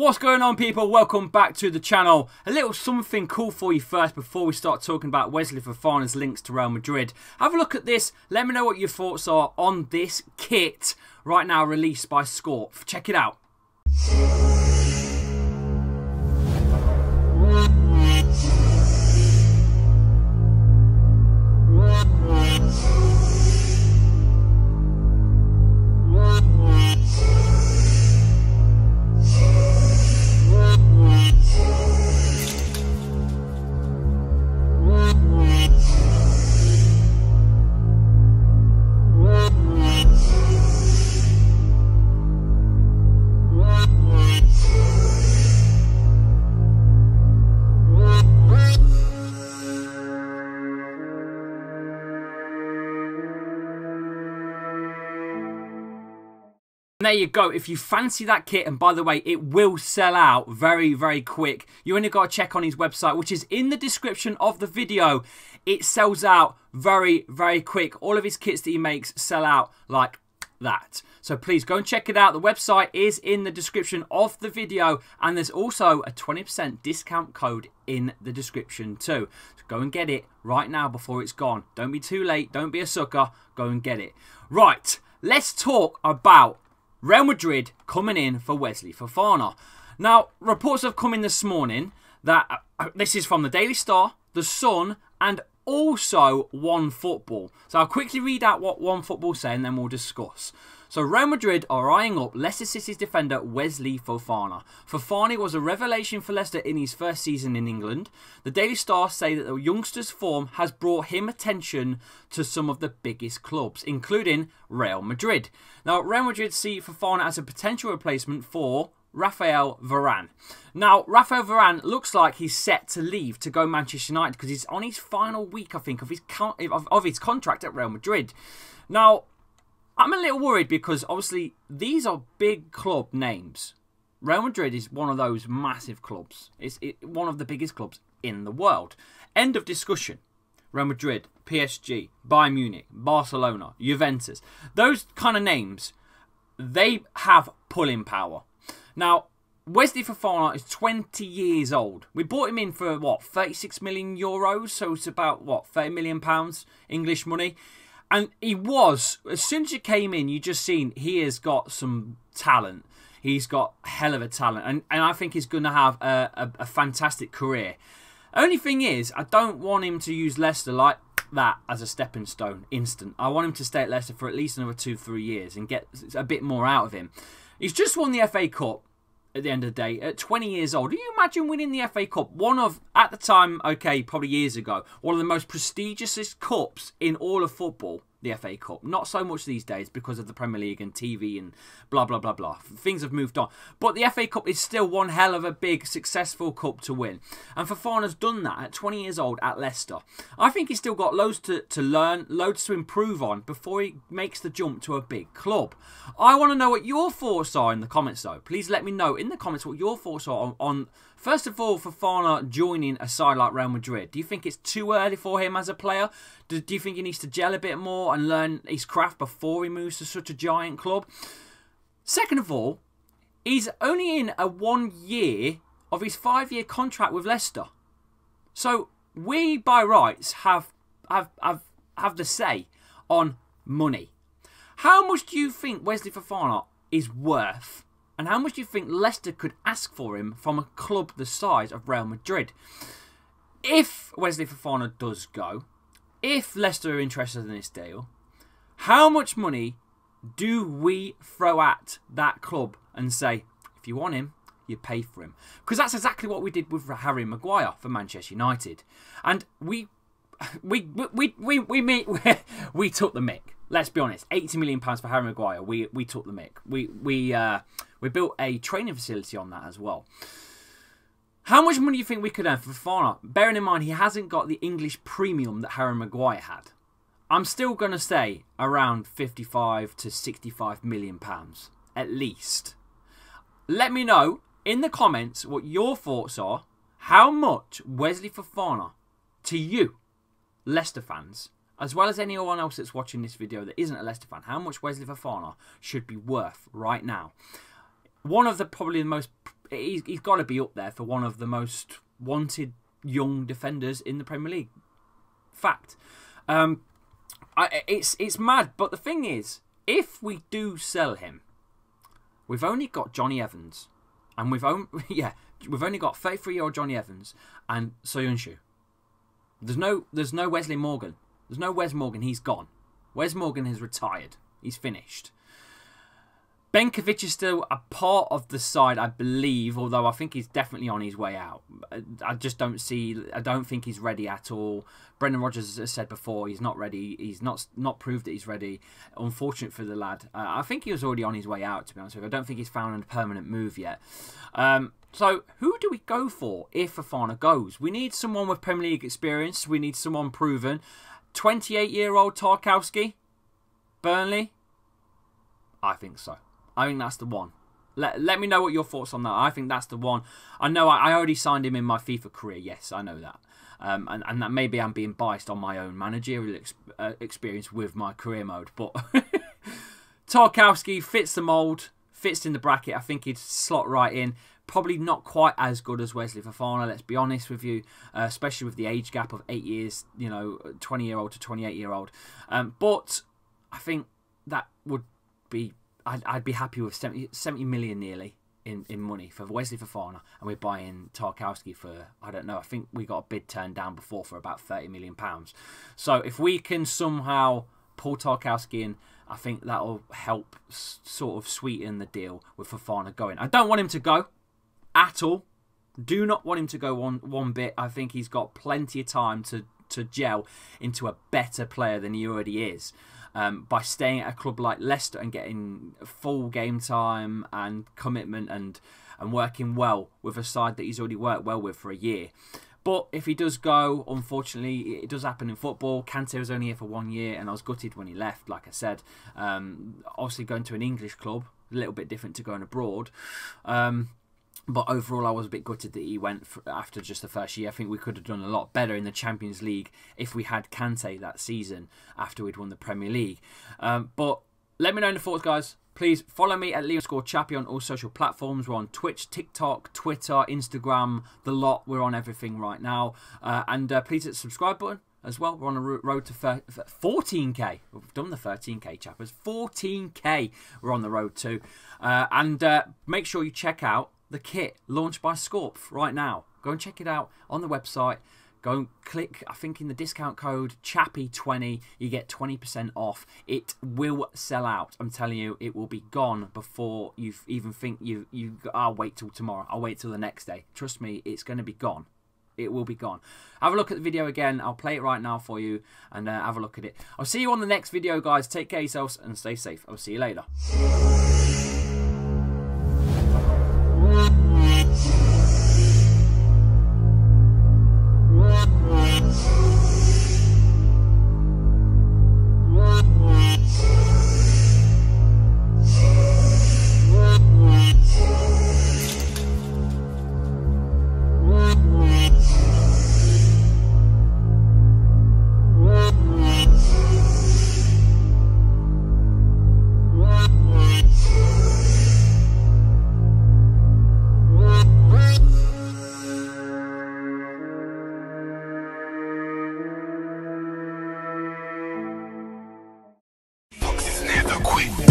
What's going on people? Welcome back to the channel. A little something cool for you first before we start talking about Wesley Fofana's links to Real Madrid. Have a look at this. Let me know what your thoughts are on this kit right now released by Scorp. Check it out. There you go. If you fancy that kit, and by the way, it will sell out very, very quick. You only got to check on his website, which is in the description of the video. It sells out very, very quick. All of his kits that he makes sell out like that. So please go and check it out. The website is in the description of the video, and there's also a 20% discount code in the description too. So go and get it right now before it's gone. Don't be too late. Don't be a sucker. Go and get it. Right, let's talk about Real Madrid coming in for Wesley Fofana. Now, reports have come in this morning that uh, uh, this is from the Daily Star, The Sun, and also One Football. So I'll quickly read out what One Football say and then we'll discuss. So Real Madrid are eyeing up Leicester City's defender Wesley Fofana. Fofana was a revelation for Leicester in his first season in England. The Daily Star say that the youngster's form has brought him attention to some of the biggest clubs, including Real Madrid. Now, Real Madrid see Fofana as a potential replacement for Rafael Varane. Now, Rafael Varane looks like he's set to leave to go Manchester United because he's on his final week, I think, of his of, of his contract at Real Madrid. Now, I'm a little worried because obviously these are big club names. Real Madrid is one of those massive clubs. It's it, one of the biggest clubs in the world. End of discussion. Real Madrid, PSG, Bayern Munich, Barcelona, Juventus. Those kind of names, they have pulling power. Now, Wesley Fofana is 20 years old. We bought him in for what, 36 million euros? So it's about what, 30 million pounds English money. And he was, as soon as you came in, you just seen he has got some talent. He's got hell of a talent. And, and I think he's going to have a, a, a fantastic career. Only thing is, I don't want him to use Leicester like that as a stepping stone instant. I want him to stay at Leicester for at least another two, three years and get a bit more out of him. He's just won the FA Cup at the end of the day, at 20 years old. Do you imagine winning the FA Cup? One of, at the time, okay, probably years ago, one of the most prestigious cups in all of football the FA Cup. Not so much these days because of the Premier League and TV and blah, blah, blah, blah. Things have moved on. But the FA Cup is still one hell of a big, successful cup to win. And Fofana's done that at 20 years old at Leicester. I think he's still got loads to, to learn, loads to improve on before he makes the jump to a big club. I want to know what your thoughts are in the comments, though. Please let me know in the comments what your thoughts are on, on First of all, Fofana joining a side like Real Madrid, do you think it's too early for him as a player? Do, do you think he needs to gel a bit more and learn his craft before he moves to such a giant club? Second of all, he's only in a one year of his five year contract with Leicester. So we, by rights, have have have have the say on money. How much do you think Wesley Fofana is worth? And how much do you think Leicester could ask for him from a club the size of Real Madrid? If Wesley Fofana does go, if Leicester are interested in this deal, how much money do we throw at that club and say, if you want him, you pay for him? Because that's exactly what we did with Harry Maguire for Manchester United. And we we we we we we, we, took the mick. Let's be honest, eighty million pounds for Harry Maguire. We we took the mick. We we uh, we built a training facility on that as well. How much money do you think we could earn for Fofana? Bearing in mind he hasn't got the English premium that Harry Maguire had. I'm still going to say around 55 to 65 million pounds, at least. Let me know in the comments what your thoughts are. How much Wesley Fofana, to you, Leicester fans, as well as anyone else that's watching this video that isn't a Leicester fan, how much Wesley Fofana should be worth right now? one of the probably the most. He's, he's got to be up there for one of the most wanted young defenders in the Premier League. Fact. Um, I, it's it's mad, but the thing is, if we do sell him, we've only got Jonny Evans, and we've only yeah we've only got 33 year old Jonny Evans and Soyuncu. There's no there's no Wesley Morgan. There's no Wes Morgan. He's gone. Wes Morgan has retired. He's finished. Benkovic is still a part of the side, I believe, although I think he's definitely on his way out. I just don't see, I don't think he's ready at all. Brendan Rodgers has said before he's not ready. He's not not proved that he's ready. Unfortunate for the lad. Uh, I think he was already on his way out, to be honest with you. I don't think he's found a permanent move yet. Um, so, who do we go for if Fofana goes? We need someone with Premier League experience. We need someone proven. 28 year old Tarkowski? Burnley? I think so. I think that's the one. Let, let me know what your thoughts on that. I think that's the one. I know I, I already signed him in my FIFA career. Yes, I know that. Um, and, and that maybe I'm being biased on my own managerial ex uh, experience with my career mode. But Tarkowski fits the mould, fits in the bracket. I think he'd slot right in. Probably not quite as good as Wesley Fofana, let's be honest with you, uh, especially with the age gap of eight years, you know, 20 year old to 28 year old. Um, but I think that would be I'd, I'd be happy with 70, 70 million nearly in, in money for Wesley Fofana, and we're buying Tarkowski for I don't know. I think we got a bid turned down before for about thirty million pounds. So if we can somehow pull Tarkowski in, I think that'll help sort of sweeten the deal with Fofana going. I don't want him to go at all. Do not want him to go one one bit. I think he's got plenty of time to to gel into a better player than he already is um, by staying at a club like Leicester and getting full game time and commitment and and working well with a side that he's already worked well with for a year. But if he does go, unfortunately, it does happen in football. Kante was only here for one year, and I was gutted when he left. Like I said, um, obviously going to an English club, a little bit different to going abroad. Um, but overall, I was a bit gutted that he went after just the first year. I think we could have done a lot better in the Champions League if we had Kante that season after we'd won the Premier League. Um, but let me know in the thoughts, guys. Please follow me at Lee underscore Chappy on all social platforms. We're on Twitch, TikTok, Twitter, Instagram, the lot. We're on everything right now. Uh, and uh, please hit the subscribe button as well. We're on a road to 14k. We've done the 13k chappers. 14k we're on the road to. Uh, and uh, make sure you check out the kit launched by Scorp right now. Go and check it out on the website. Go and click, I think, in the discount code Chappy20, you get 20% off. It will sell out. I'm telling you, it will be gone before you even think you, you, I'll wait till tomorrow. I'll wait till the next day. Trust me, it's going to be gone. It will be gone. Have a look at the video again. I'll play it right now for you and uh, have a look at it. I'll see you on the next video, guys. Take care yourselves and stay safe. I'll see you later. Quit.